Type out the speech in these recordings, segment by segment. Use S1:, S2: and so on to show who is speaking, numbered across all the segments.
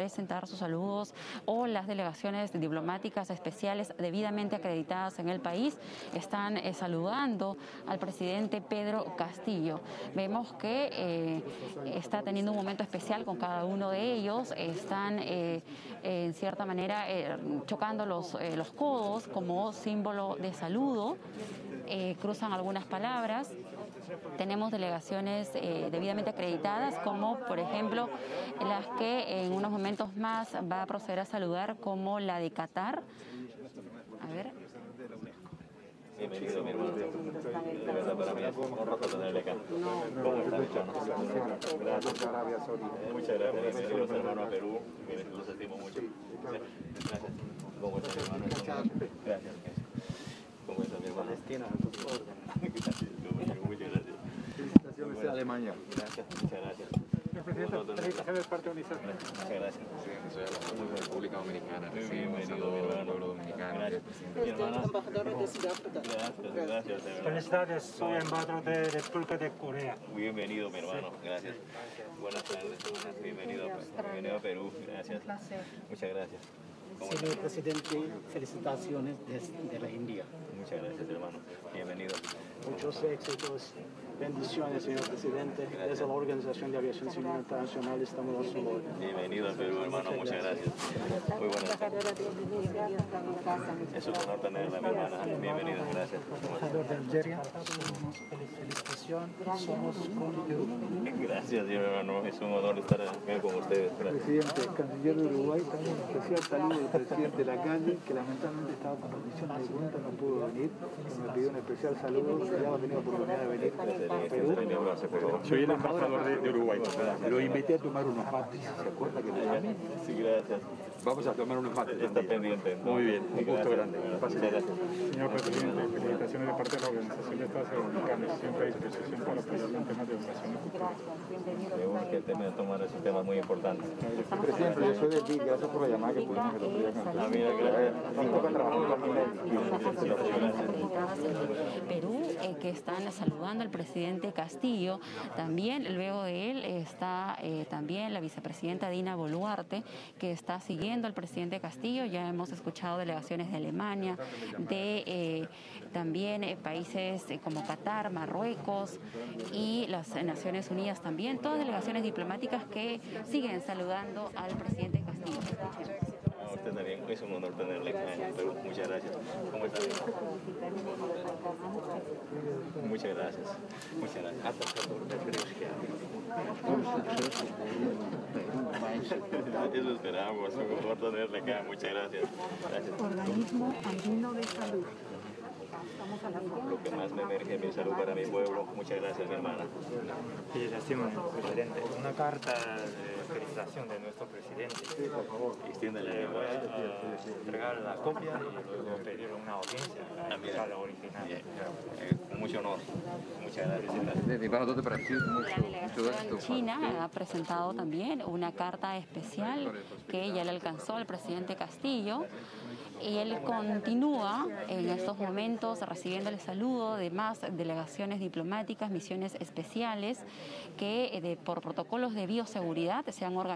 S1: presentar sus saludos o las delegaciones diplomáticas especiales debidamente acreditadas en el país están eh, saludando al presidente Pedro Castillo. Vemos que eh, está teniendo un momento especial con cada uno de ellos, están eh, en cierta manera chocando los, los codos como símbolo de saludo, cruzan algunas palabras. Tenemos delegaciones debidamente acreditadas, como por ejemplo las que en unos momentos más va a proceder a saludar, como la de Qatar. A ver.
S2: Bienvenido, mi hermano. De verdad, para mí es un honor tenerle acá. ¿Cómo está, Gracias. Muchas gracias. Bienvenidos, hermano, a Perú. Los estimo mucho. Gracias. ¿Cómo está, mi hermano? Gracias. ¿Cómo está, mi hermano? Gracias.
S3: Felicitaciones a Alemania.
S2: Gracias, muchas gracias.
S4: Señor Presidente, felicitaciones parte de UNICEF.
S2: Muchas gracias.
S3: Soy de la República Dominicana.
S2: Bienvenido, mi hermano.
S3: pueblo dominicano.
S2: Gracias. Mi hermana. Gracias, gracias. de verdad.
S4: Felicidades, soy embajador de República de Corea.
S2: Bienvenido, mi hermano. Gracias. Buenas tardes. Bienvenido, bienvenido a Perú. Gracias. Muchas gracias. ¿Cómo
S5: Señor presidente, felicitaciones desde la India.
S2: Muchas gracias, hermano. Bienvenido.
S6: Muchos éxitos, bendiciones, señor presidente. Desde la Organización de Aviación Civil Internacional estamos a su orden.
S2: Bienvenido a Perú, hermano. Muchas gracias. Muy buenas tardes. Es un honor tenerla, mi hermana. Bienvenido, gracias.
S5: Embajador de Algeria, felicitación, somos con Perú.
S2: Gracias, mi hermano. Es un honor estar acá con ustedes. Gracias.
S7: Presidente, canciller de Uruguay, también un especial saludo del presidente de la calle, que lamentablemente estaba con condiciones de cuenta, no pudo venir. Me pidió un especial saludo, ya no ha tenido oportunidad de venir a.
S4: Soy el embajador de, de Uruguay.
S7: Lo invité a tomar unos mates, ¿se acuerda que le llamé?
S2: Sí, gracias.
S3: Vamos a tomar unos mates.
S2: Está pendiente.
S3: Muy bien, un gusto grande.
S4: Señor Presidente, felicitaciones de parte de la Organización de Estados Americanos, siempre a disposición para apoyar en temas de educación y cultura.
S2: Seguro que el tema de tomar es un tema muy importante.
S7: Presidente, yo soy del DIC, gracias por la llamada que pudimos el otro día
S2: Ah, mira, gracias.
S7: Nos toca trabajar con la
S1: Perú, eh, que están saludando al presidente Castillo. También, luego de él, está eh, también la vicepresidenta Dina Boluarte, que está siguiendo al presidente Castillo. Ya hemos escuchado delegaciones de Alemania, de eh, también eh, países como Qatar, Marruecos y las Naciones Unidas también. Todas delegaciones diplomáticas que siguen saludando al presidente Castillo.
S2: También. Es un honor tenerle acá en Perú. Muchas gracias. ¿Cómo está? Muchas gracias. Muchas gracias. Hasta Eso esperamos. Un honor tenerle acá. Muchas gracias. Gracias.
S8: Organismo Andino de Salud.
S2: Lo que más me emerge es mi salud para mi pueblo. Muchas gracias, mi hermana.
S9: Felicitaciones, presidente. Una carta de felicitación de nuestro presidente.
S2: Extiéndele.
S9: Le voy a entregar la copia y luego pedir una audiencia a la
S2: mira.
S9: fiscal original.
S2: Bien. Eh, con mucho honor. Muchas gracias.
S1: La delegación china ha presentado también una carta especial que ya le alcanzó al presidente Castillo y él continúa en estos momentos recibiendo el saludo de más delegaciones diplomáticas, misiones especiales que eh, de- por protocolos de bioseguridad se han organizado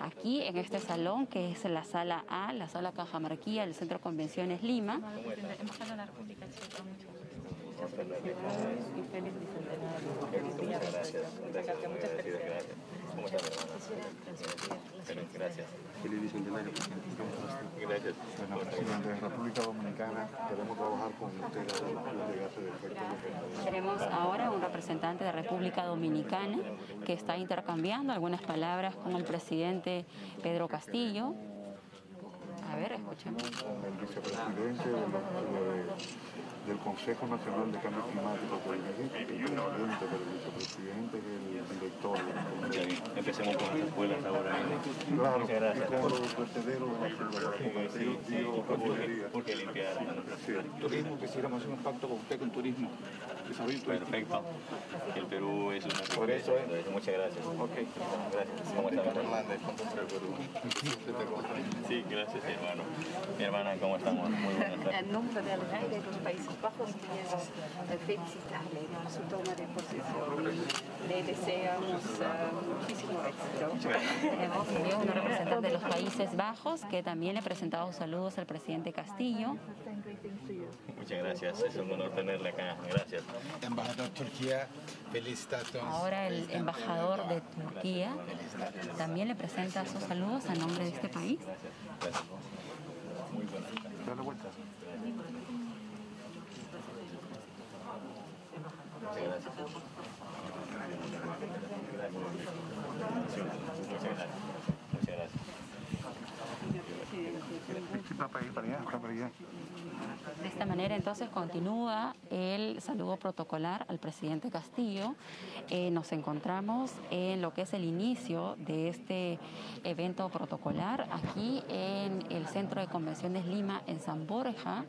S1: aquí en este salón que es la sala A, la sala Cajamarquía del Centro Convenciones Lima.
S2: Muchas gracias. Agradecido. Gracias. Gracias.
S3: Feliz bicentenario.
S2: Gracias.
S7: Bueno, presidente de República Dominicana, queremos trabajar con usted en la reducción de gases de efecto invernadero.
S1: Tenemos ahora un representante de República Dominicana que está intercambiando algunas palabras con el presidente Pedro Castillo. A ver, escuchemos.
S7: el vicepresidente de de- del Consejo Nacional de Cambio Climático, el presidente del vicepresidente, que
S2: bien. Empecemos con las escuelas ahora mismo.
S7: Claro,
S2: Muchas gracias.
S7: con los vertederos de la ciudad.
S2: Sí, sí, porque, porque limpiar
S3: Turismo, quisiéramos hacer un pacto con usted con turismo.
S2: Perfecto. El Perú es una
S3: Por eso, ¿eh?
S2: Muchas gracias.
S3: Ok.
S2: Gracias. ¿Cómo está? mi hermano? Sí, gracias, mi hermano. Mi hermana, ¿cómo estamos? Muy buenas tardes.
S8: En nombre del rey de los Países Bajos, eh, felicitarle por su toma de posesión. Le deseamos eh, muchísimo éxito.
S1: Tenemos una representante de los Países Bajos, que también le ha presentado saludos al presidente Castillo.
S2: Muchas gracias, es un honor tenerle acá. Gracias.
S10: Embajador Turquía, felicitaciones.
S1: Ahora el embajador de Turquía también le presenta sus saludos a nombre de este país.
S2: Muy buena.
S4: Dale vuelta.
S2: Muchas gracias. Muchas gracias. Muchas gracias.
S4: Va
S1: De esta manera entonces continúa el saludo protocolar al presidente Castillo. Eh, nos encontramos en lo que es el inicio de este evento protocolar aquí en el Centro de Convenciones Lima en San Borja.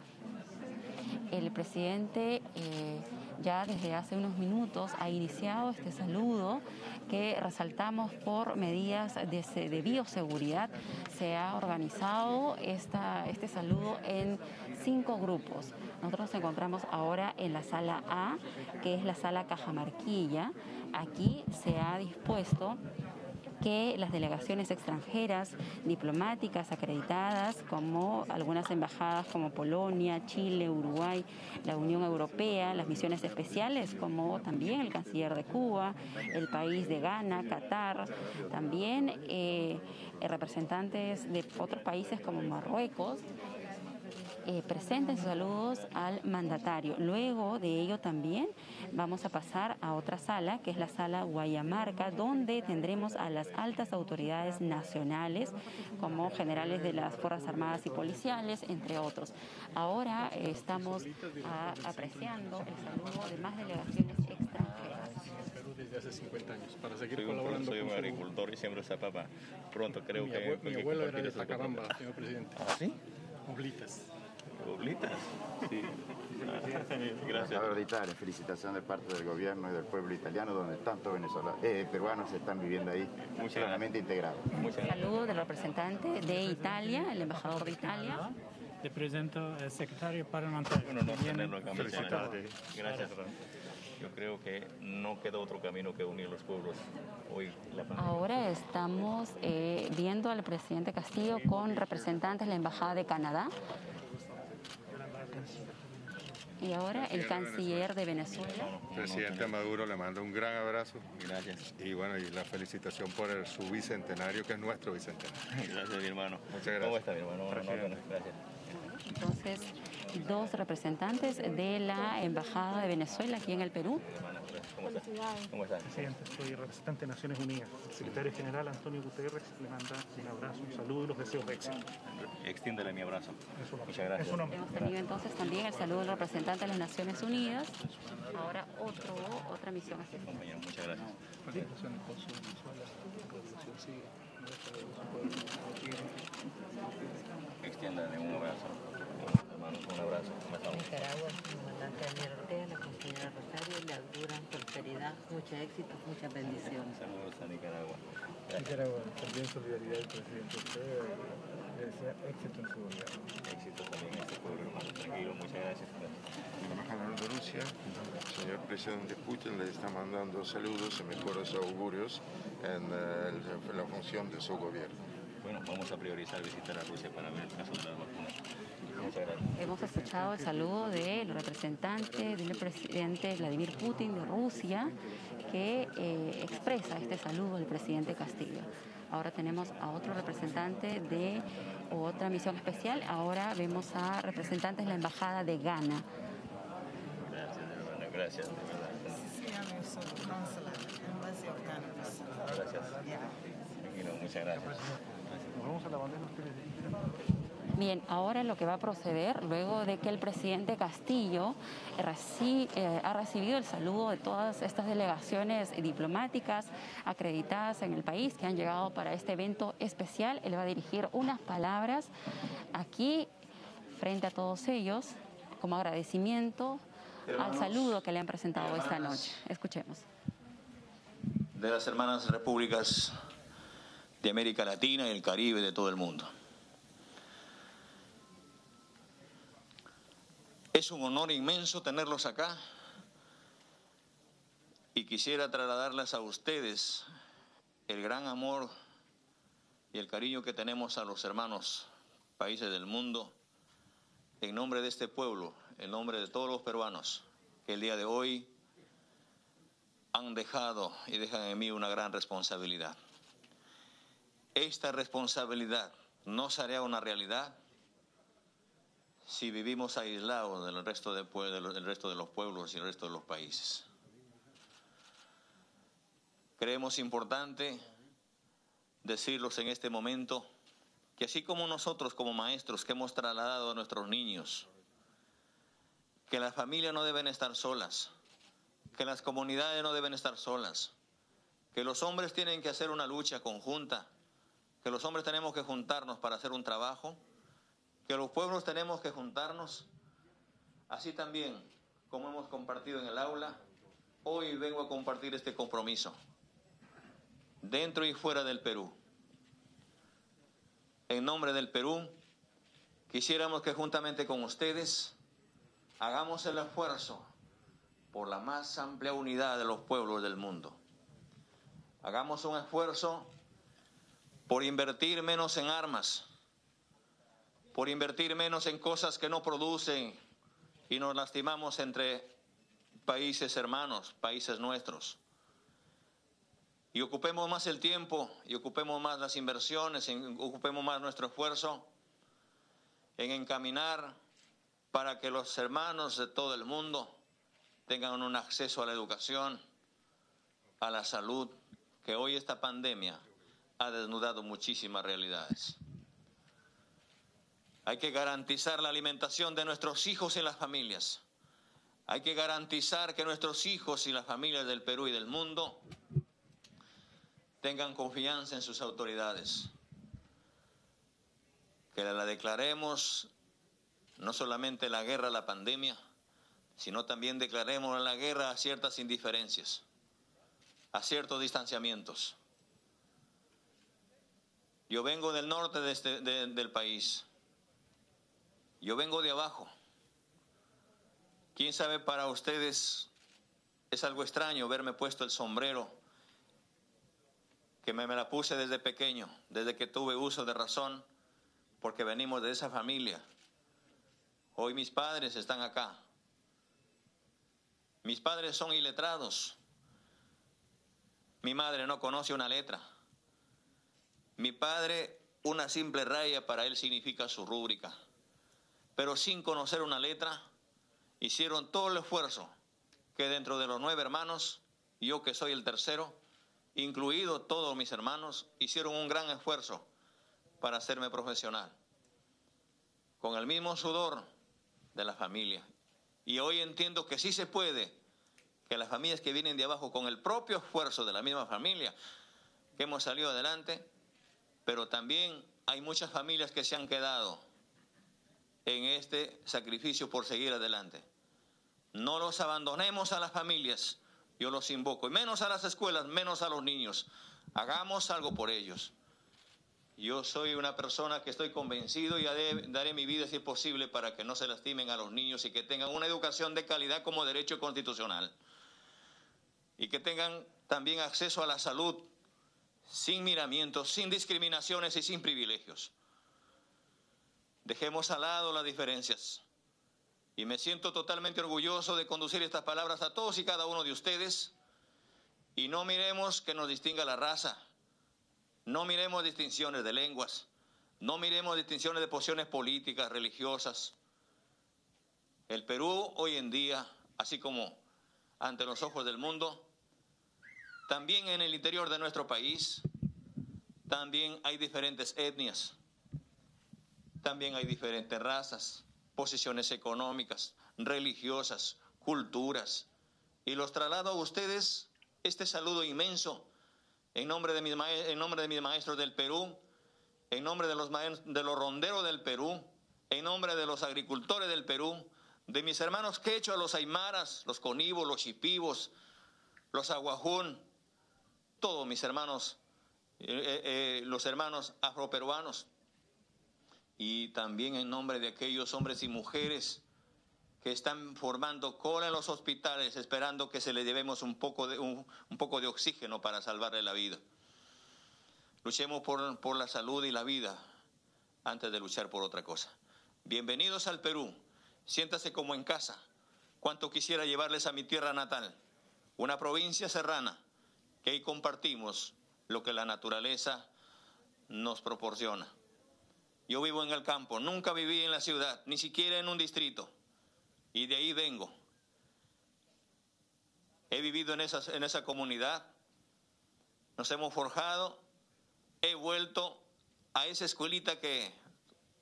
S1: El presidente eh, ya desde hace unos minutos ha iniciado este saludo que resaltamos por medidas de, de bioseguridad. Se ha organizado esta, este saludo en cinco grupos. Nosotros nos encontramos ahora en la sala A, que es la sala Cajamarquilla. Aquí se ha dispuesto que las delegaciones extranjeras diplomáticas acreditadas, como algunas embajadas como Polonia, Chile, Uruguay, la Unión Europea, las misiones especiales como también el canciller de Cuba, el país de Ghana, Qatar, también eh, representantes de otros países como Marruecos, eh, presenten sus saludos al mandatario. Luego de ello también vamos a pasar a otra sala, que es la sala Guayamarca, donde tendremos a las altas autoridades nacionales, como generales de las Fuerzas Armadas y Policiales, entre otros. Ahora eh, estamos apreciando el saludo de más delegaciones extranjeras.
S11: Perú desde hace 50 años para seguir
S2: Soy un,
S11: colaborando
S2: soy un
S11: con su-
S2: agricultor y siembro esa papa. Pronto creo
S11: mi,
S2: que...
S11: abue- mi abuelo era de Tacabamba, señor presidente.
S2: ¿Ah, sí?
S11: Oblitas.
S2: ¿Oblitas? Sí. Gracias.
S12: De Italia, felicitación de parte del gobierno y del pueblo italiano, donde tantos venezolanos, eh, peruanos están viviendo ahí, plenamente integrados.
S1: Saludo del representante de Italia, el embajador de Italia.
S13: Le presento al secretario parlamentario.
S2: Un honor tenerlo acá. Gracias. Yo creo que no queda otro camino que unir los pueblos. Hoy la
S1: Ahora estamos eh, viendo al presidente Castillo con representantes de la Embajada de Canadá. Y ahora el canciller de Venezuela.
S14: Presidente Maduro le mando un gran abrazo.
S2: Gracias.
S14: Y bueno, y la felicitación por el- su bicentenario, que es nuestro bicentenario.
S2: Gracias, mi hermano.
S14: Muchas gracias.
S2: ¿Cómo está, mi hermano? No, no, no, gracias.
S1: Entonces, dos representantes de la Embajada de Venezuela aquí en el Perú.
S2: ¿Cómo está? ¿Cómo está?
S11: Presidente, soy representante de Naciones Unidas. El secretario general Antonio Guterres le manda un abrazo, un saludo y los deseos de éxito.
S2: Extiéndele mi abrazo. Muchas gracias.
S1: Hemos tenido entonces también el saludo del representante de las Naciones Unidas. Ahora otro, otra misión especial.
S2: Compañero, muchas gracias. Extiéndale un abrazo. Hermanos, un abrazo. ¿Cómo estamos?
S15: Nicaragua, el comandante Daniel Ortega, la compañera Rosario, le auguran prosperidad, mucho éxito, muchas bendiciones.
S2: Saludos a Nicaragua.
S7: Nicaragua, también solidaridad del presidente Ortega desea éxito en su gobierno.
S2: Éxito también en este pueblo, hermano. Tranquilo, muchas gracias.
S14: El embajador de Rusia, el señor presidente Putin, le está mandando saludos y mejores augurios en eh, la función de su gobierno.
S2: Bueno, vamos a priorizar visitar a Rusia para ver el caso de las vacunas.
S1: Hemos escuchado el saludo del representante del presidente Vladimir Putin de Rusia, que eh, expresa este saludo al presidente Castillo. Ahora tenemos a otro representante de otra misión especial. Ahora vemos a representantes de la Embajada de Ghana.
S2: Gracias, hermano. Gracias, de verdad. Gracias. Tranquilo, muchas gracias.
S4: Vamos a la ustedes.
S1: Bien, ahora lo que va a proceder, luego de que el presidente Castillo reci- eh, ha recibido el saludo de todas estas delegaciones diplomáticas acreditadas en el país que han llegado para este evento especial, él va a dirigir unas palabras aquí frente a todos ellos como agradecimiento al saludo que le han presentado esta noche. Escuchemos.
S16: de las hermanas repúblicas de América Latina y el Caribe de todo el mundo. Es un honor inmenso tenerlos acá y quisiera trasladarles a ustedes el gran amor y el cariño que tenemos a los hermanos países del mundo, en nombre de este pueblo, en nombre de todos los peruanos, que el día de hoy han dejado y dejan en mí una gran responsabilidad. Esta responsabilidad no sería una realidad si vivimos aislados del resto, de, del resto de los pueblos y el resto de los países. Creemos importante decirlos en este momento que así como nosotros como maestros que hemos trasladado a nuestros niños, que las familias no deben estar solas, que las comunidades no deben estar solas, que los hombres tienen que hacer una lucha conjunta, que los hombres tenemos que juntarnos para hacer un trabajo, que los pueblos tenemos que juntarnos, así también como hemos compartido en el aula, hoy vengo a compartir este compromiso dentro y fuera del Perú. En nombre del Perú, quisiéramos que juntamente con ustedes hagamos el esfuerzo por la más amplia unidad de los pueblos del mundo. Hagamos un esfuerzo por invertir menos en armas, por invertir menos en cosas que no producen y nos lastimamos entre países hermanos, países nuestros y ocupemos más el tiempo y ocupemos más las inversiones, ocupemos más nuestro esfuerzo en encaminar para que los hermanos de todo el mundo tengan un acceso a la educación, a la salud, que hoy esta pandemia ha desnudado muchísimas realidades. Hay que garantizar la alimentación de nuestros hijos y las familias. Hay que garantizar que nuestros hijos y las familias del Perú y del mundo tengan confianza en sus autoridades, que la declaremos no solamente la guerra a la pandemia, sino también declaremos la guerra a ciertas indiferencias, a ciertos distanciamientos. Yo vengo del norte de este, del país, yo vengo de abajo. ¿Quién sabe para ustedes es algo extraño verme puesto el sombrero que me, la puse desde pequeño, desde que tuve uso de razón, porque venimos de esa familia. Hoy mis padres están acá. Mis padres son iletrados. Mi madre no conoce una letra. Mi padre, una simple raya para él significa su rúbrica. Pero sin conocer una letra, hicieron todo el esfuerzo que dentro de los nueve hermanos, yo que soy el tercero, incluido todos mis hermanos, hicieron un gran esfuerzo para hacerme profesional, con el mismo sudor de la familia. Y hoy entiendo que sí se puede, que las familias que vienen de abajo, con el propio esfuerzo de la misma familia, que hemos salido adelante, pero también hay muchas familias que se han quedado en este sacrificio por seguir adelante. No los abandonemos a las familias, yo los invoco, menos a las escuelas, menos a los niños. Hagamos algo por ellos. Yo soy una persona que estoy convencido y daré mi vida si es posible para que no se lastimen a los niños y que tengan una educación de calidad como derecho constitucional. Y que tengan también acceso a la salud sin miramientos, sin discriminaciones y sin privilegios. Dejemos al lado las diferencias. Y me siento totalmente orgulloso de conducir estas palabras a todos y cada uno de ustedes. Y no miremos que nos distinga la raza. No miremos distinciones de lenguas. No miremos distinciones de posiciones políticas, religiosas. El Perú hoy en día, así como ante los ojos del mundo, también en el interior de nuestro país, también hay diferentes etnias, también hay diferentes razas posiciones económicas, religiosas, culturas. Y los traslado a ustedes este saludo inmenso en nombre de mis, en nombre de mis maestros del Perú, en nombre de los, de los ronderos del Perú, en nombre de los agricultores del Perú, de mis hermanos quechua, los aymaras, los conibos, los chipivos, los aguajún, todos mis hermanos, eh, eh, eh, los hermanos afroperuanos y también en nombre de aquellos hombres y mujeres que están formando cola en los hospitales esperando que se les llevemos un poco de, un, poco de oxígeno para salvarle la vida. Luchemos por, por la salud y la vida antes de luchar por otra cosa. Bienvenidos al Perú. Siéntase como en casa. Cuánto quisiera llevarles a mi tierra natal, una provincia serrana, que ahí compartimos lo que la naturaleza nos proporciona. Yo vivo en el campo, nunca viví en la ciudad, ni siquiera en un distrito, y de ahí vengo. He vivido en esa, en esa comunidad, nos hemos forjado, he vuelto a esa escuelita que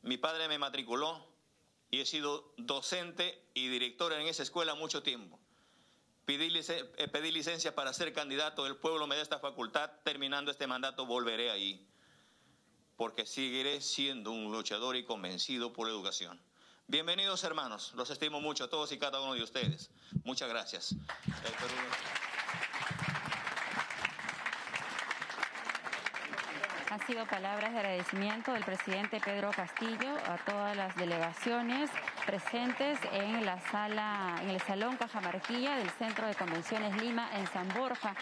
S16: mi padre me matriculó y he sido docente y director en esa escuela mucho tiempo. Pedí, eh, pedí licencia para ser candidato, el pueblo me da esta facultad, terminando este mandato volveré ahí, porque seguiré siendo un luchador y convencido por la educación. Bienvenidos hermanos, los estimo mucho a todos y cada uno de ustedes. Muchas gracias.
S1: Han sido palabras de agradecimiento del presidente Pedro Castillo a todas las delegaciones presentes en la sala, en el Salón Cajamarquilla del Centro de Convenciones Lima en San Borja.